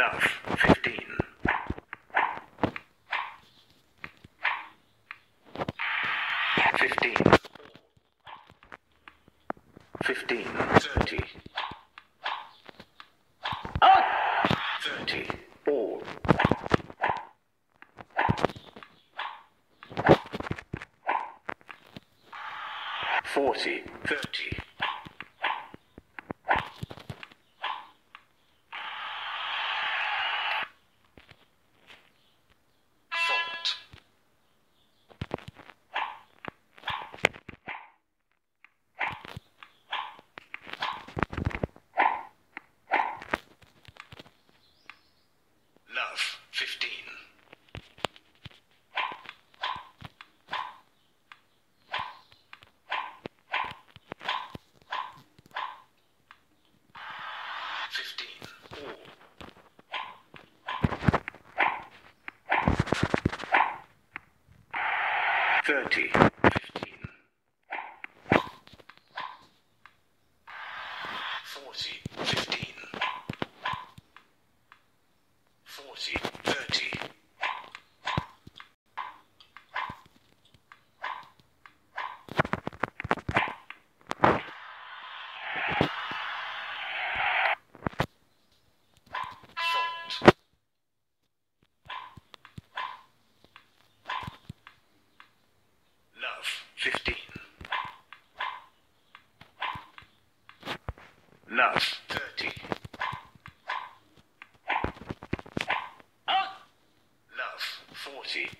Love, 15. Fifteen. Fifteen. Thirty. Ah! Thirty. All. Forty. Thirty. 20, 15, 40, 15, 40, Love, 30. Love, 40.